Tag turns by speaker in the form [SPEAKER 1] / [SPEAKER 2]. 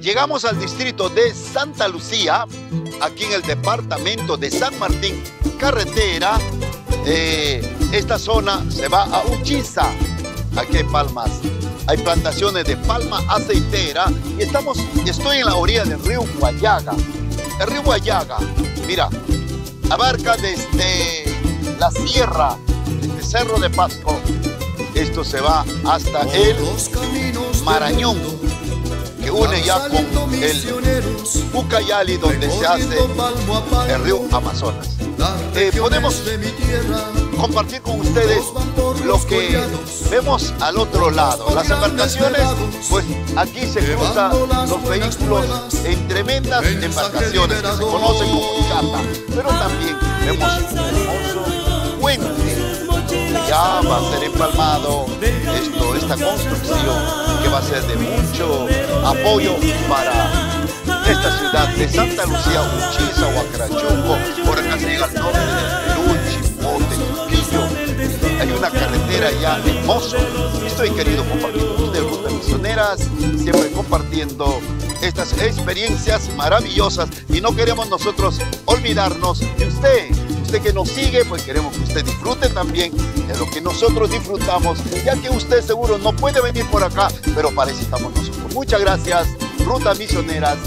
[SPEAKER 1] Llegamos al distrito de Santa Lucía, aquí en el departamento de San Martín, carretera. Eh, esta zona se va a Uchiza, aquí hay palmas. Hay plantaciones de palma aceitera y estamos, estoy en la orilla del río Guayaga. El río Guayaga, mira, abarca desde la sierra, desde Cerro de Pasco. Esto se va hasta el Marañón, que une ya con el Ucayali, donde se hace el río Amazonas. Eh, podemos compartir con ustedes lo que vemos al otro lado. Las embarcaciones, pues aquí se cruzan los vehículos en tremendas embarcaciones que se conocen como cata, pero también vemos un hermoso puente que ya va a ser empalmado. esto, esta construcción que va a ser de mucho apoyo para esta ciudad de Santa Lucía, Uchiza, Huacrachuco, por acá se llega al norte del Perú, Chimbote, Trujillo. Hay una carretera ya hermosa. Estoy querido con ustedes, Rutas Misioneras, siempre compartiendo estas experiencias maravillosas y no queremos nosotros olvidarnos de usted. Que nos sigue, pues queremos que usted disfrute también de lo que nosotros disfrutamos, ya que usted seguro no puede venir por acá, pero para eso estamos nosotros. Muchas gracias, Rutas Misioneras